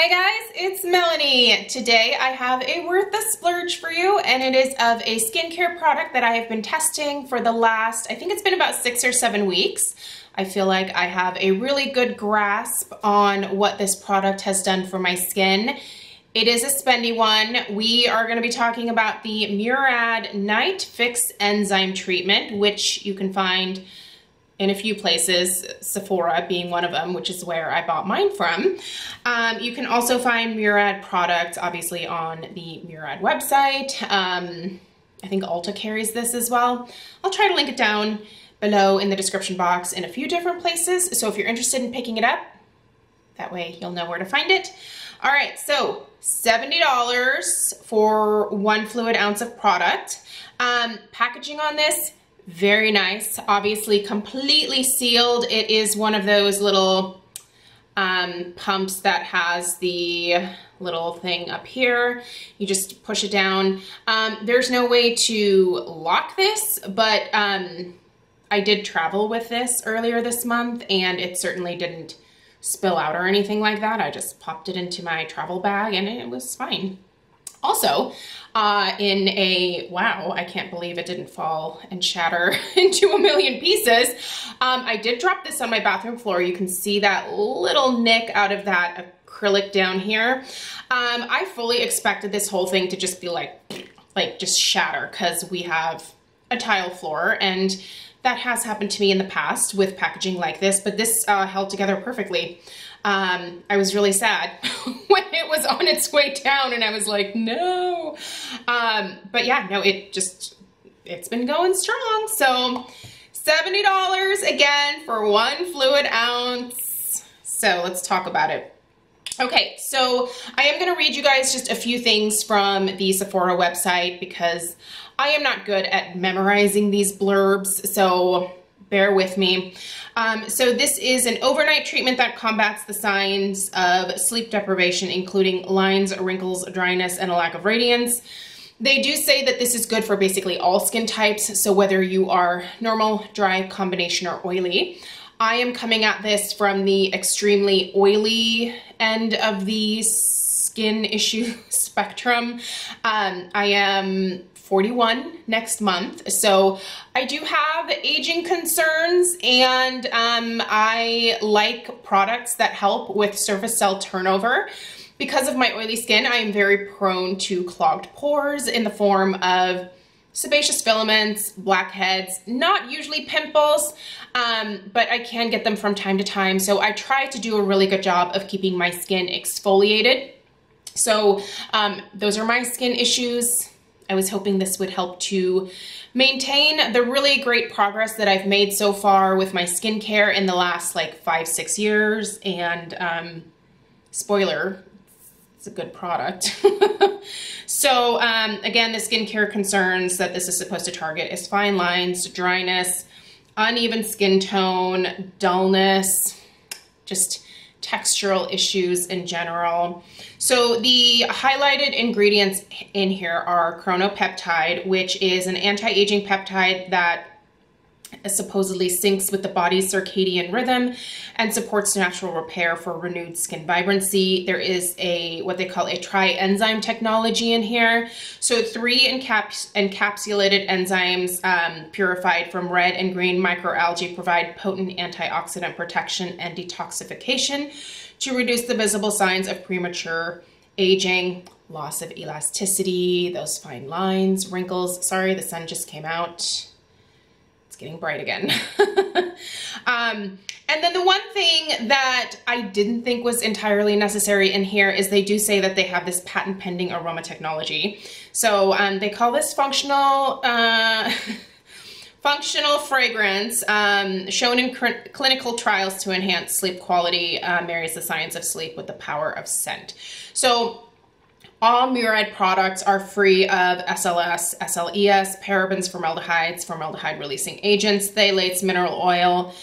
Hey guys, it's Melanie. Today I have a worth the splurge for you and it is of a skincare product that I have been testing for the last, I think it's been about six or seven weeks. I feel like I have a really good grasp on what this product has done for my skin. It is a spendy one. We are going to be talking about the Murad Night Fix Enzyme Treatment, which you can find in a few places, Sephora being one of them, which is where I bought mine from. Um, you can also find Murad products, obviously, on the Murad website. Um, I think Ulta carries this as well. I'll try to link it down below in the description box in a few different places. So if you're interested in picking it up, that way you'll know where to find it. All right, so $70 for one fluid ounce of product. Um, packaging on this, very nice. Obviously completely sealed. It is one of those little um, pumps that has the little thing up here. You just push it down. Um, there's no way to lock this, but um, I did travel with this earlier this month and it certainly didn't spill out or anything like that. I just popped it into my travel bag and it was fine. Also, uh, in a, wow, I can't believe it didn't fall and shatter into a million pieces. Um, I did drop this on my bathroom floor. You can see that little nick out of that acrylic down here. Um, I fully expected this whole thing to just be like, like just shatter because we have a tile floor and that has happened to me in the past with packaging like this, but this uh, held together perfectly. Um, I was really sad when it was on its way down and I was like, no. Um, but yeah, no, it just, it's been going strong. So $70 again for one fluid ounce. So let's talk about it. Okay, so I am going to read you guys just a few things from the Sephora website because I am not good at memorizing these blurbs, so bear with me. Um, so this is an overnight treatment that combats the signs of sleep deprivation, including lines, wrinkles, dryness, and a lack of radiance. They do say that this is good for basically all skin types, so whether you are normal, dry, combination, or oily. I am coming at this from the extremely oily end of the skin issue spectrum. Um, I am 41 next month. So I do have aging concerns and um, I like products that help with surface cell turnover. Because of my oily skin, I am very prone to clogged pores in the form of sebaceous filaments, blackheads, not usually pimples, um, but I can get them from time to time. So I try to do a really good job of keeping my skin exfoliated. So um, those are my skin issues. I was hoping this would help to maintain the really great progress that I've made so far with my skincare in the last like five, six years. And um, spoiler, it's a good product. so um, again, the skincare concerns that this is supposed to target is fine lines, dryness, uneven skin tone, dullness, just textural issues in general. So the highlighted ingredients in here are chronopeptide, which is an anti-aging peptide that supposedly syncs with the body's circadian rhythm and supports natural repair for renewed skin vibrancy. There is a what they call a tri-enzyme technology in here. So three encaps encapsulated enzymes um, purified from red and green microalgae provide potent antioxidant protection and detoxification to reduce the visible signs of premature aging, loss of elasticity, those fine lines, wrinkles. Sorry, the sun just came out getting bright again. um, and then the one thing that I didn't think was entirely necessary in here is they do say that they have this patent pending aroma technology. So um, they call this functional, uh, functional fragrance um, shown in clinical trials to enhance sleep quality, uh, marries the science of sleep with the power of scent. So all Murad products are free of SLS, SLES, parabens, formaldehydes, formaldehyde releasing agents, phthalates, mineral oil,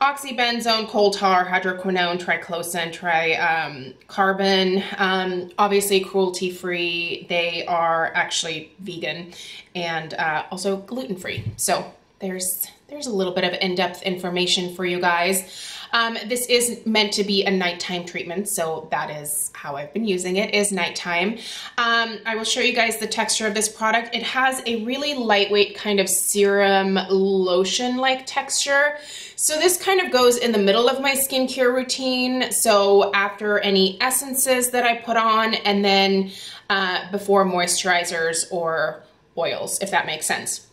oxybenzone, coal tar, hydroquinone, triclosan, tricarbon, um, obviously cruelty free. They are actually vegan and uh, also gluten free. So there's there's a little bit of in-depth information for you guys. Um, this is meant to be a nighttime treatment, so that is how I've been using it, is nighttime. Um, I will show you guys the texture of this product. It has a really lightweight kind of serum lotion-like texture. So this kind of goes in the middle of my skincare routine. So after any essences that I put on and then uh, before moisturizers or oils, if that makes sense.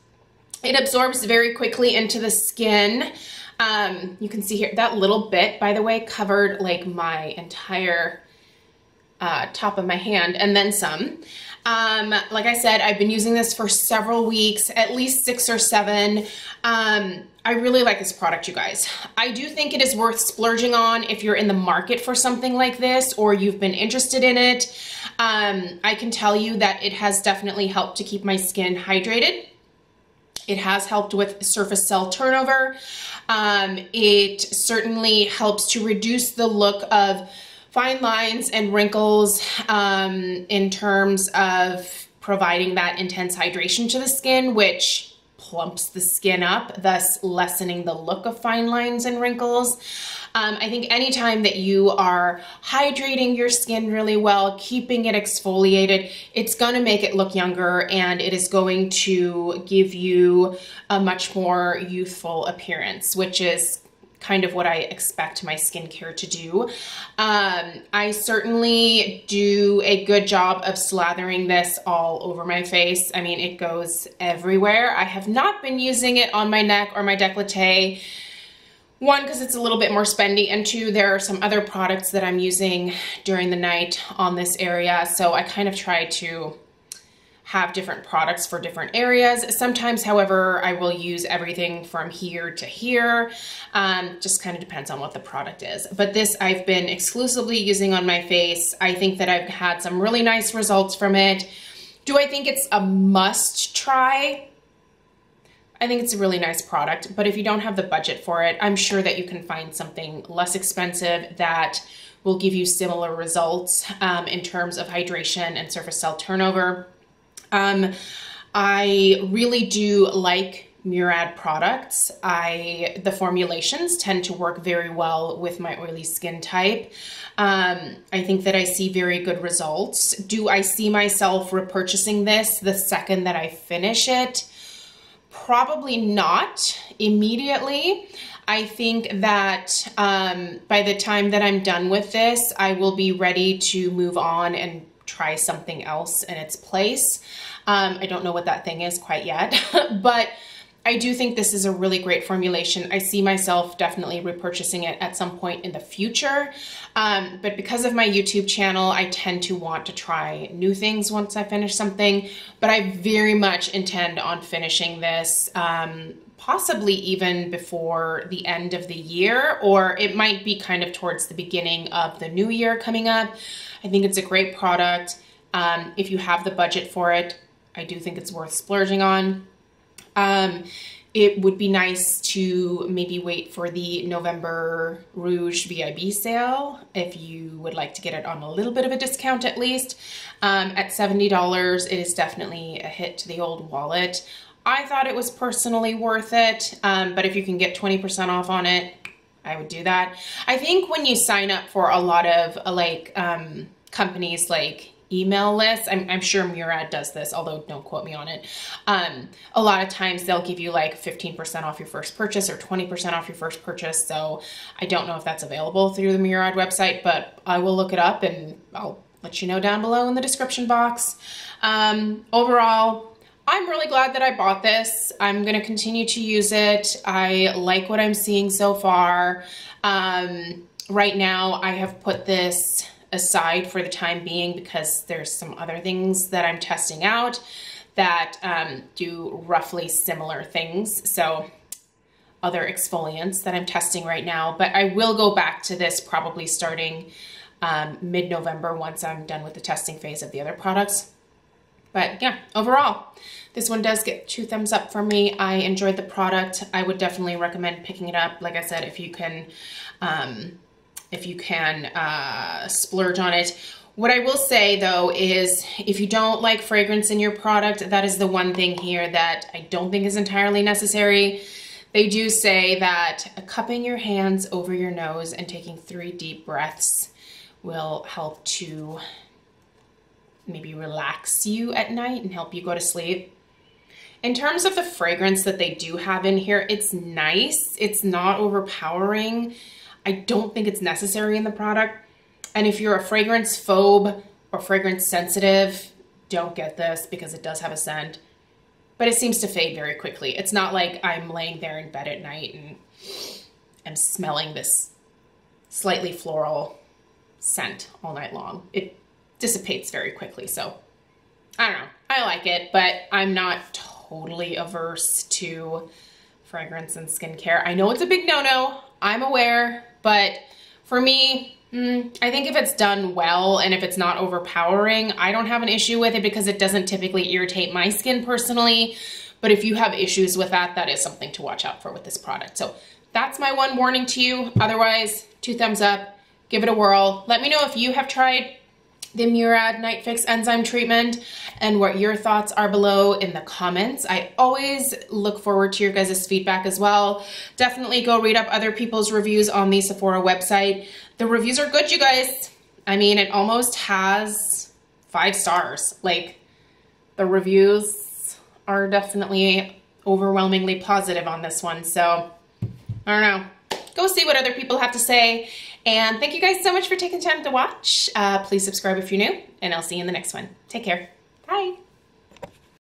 It absorbs very quickly into the skin. Um, you can see here, that little bit, by the way, covered like my entire uh, top of my hand and then some. Um, like I said, I've been using this for several weeks, at least six or seven. Um, I really like this product, you guys. I do think it is worth splurging on if you're in the market for something like this or you've been interested in it. Um, I can tell you that it has definitely helped to keep my skin hydrated. It has helped with surface cell turnover. Um, it certainly helps to reduce the look of fine lines and wrinkles um, in terms of providing that intense hydration to the skin, which plumps the skin up, thus lessening the look of fine lines and wrinkles. Um, I think anytime that you are hydrating your skin really well, keeping it exfoliated, it's going to make it look younger and it is going to give you a much more youthful appearance, which is kind of what I expect my skincare to do. Um, I certainly do a good job of slathering this all over my face. I mean, it goes everywhere. I have not been using it on my neck or my décolleté one, because it's a little bit more spendy, and two, there are some other products that I'm using during the night on this area, so I kind of try to have different products for different areas. Sometimes, however, I will use everything from here to here. Um, just kind of depends on what the product is. But this I've been exclusively using on my face. I think that I've had some really nice results from it. Do I think it's a must try? I think it's a really nice product, but if you don't have the budget for it, I'm sure that you can find something less expensive that will give you similar results um, in terms of hydration and surface cell turnover. Um, I really do like Murad products. I the formulations tend to work very well with my oily skin type. Um, I think that I see very good results. Do I see myself repurchasing this the second that I finish it? Probably not immediately. I think that um, by the time that I'm done with this, I will be ready to move on and try something else in its place. Um, I don't know what that thing is quite yet, but I do think this is a really great formulation. I see myself definitely repurchasing it at some point in the future. Um, but because of my YouTube channel, I tend to want to try new things once I finish something. But I very much intend on finishing this um, possibly even before the end of the year, or it might be kind of towards the beginning of the new year coming up. I think it's a great product. Um, if you have the budget for it, I do think it's worth splurging on. Um, it would be nice to maybe wait for the November Rouge VIB sale if you would like to get it on a little bit of a discount at least. Um, at $70, it is definitely a hit to the old wallet. I thought it was personally worth it, um, but if you can get 20% off on it, I would do that. I think when you sign up for a lot of uh, like um, companies like email lists. I'm, I'm, sure Murad does this, although don't quote me on it. Um, a lot of times they'll give you like 15% off your first purchase or 20% off your first purchase. So I don't know if that's available through the Murad website, but I will look it up and I'll let you know down below in the description box. Um, overall, I'm really glad that I bought this. I'm going to continue to use it. I like what I'm seeing so far. Um, right now, I have put this aside for the time being because there's some other things that I'm testing out that um, do roughly similar things. So other exfoliants that I'm testing right now, but I will go back to this probably starting um, mid-November once I'm done with the testing phase of the other products. But yeah, overall, this one does get two thumbs up for me. I enjoyed the product. I would definitely recommend picking it up. Like I said, if you can um, if you can uh, splurge on it. What I will say though is if you don't like fragrance in your product, that is the one thing here that I don't think is entirely necessary. They do say that cupping your hands over your nose and taking three deep breaths will help to maybe relax you at night and help you go to sleep. In terms of the fragrance that they do have in here, it's nice. It's not overpowering. I don't think it's necessary in the product. And if you're a fragrance phobe or fragrance sensitive, don't get this because it does have a scent. But it seems to fade very quickly. It's not like I'm laying there in bed at night and I'm smelling this slightly floral scent all night long. It dissipates very quickly. So I don't know. I like it, but I'm not totally averse to fragrance and skincare. I know it's a big no-no. I'm aware, but for me, mm, I think if it's done well and if it's not overpowering, I don't have an issue with it because it doesn't typically irritate my skin personally. But if you have issues with that, that is something to watch out for with this product. So that's my one warning to you. Otherwise, two thumbs up, give it a whirl. Let me know if you have tried the Murad Night Fix enzyme treatment and what your thoughts are below in the comments. I always look forward to your guys' feedback as well. Definitely go read up other people's reviews on the Sephora website. The reviews are good, you guys. I mean, it almost has five stars. Like, the reviews are definitely overwhelmingly positive on this one. So, I don't know. Go see what other people have to say and thank you guys so much for taking time to watch. Uh, please subscribe if you're new, and I'll see you in the next one. Take care. Bye.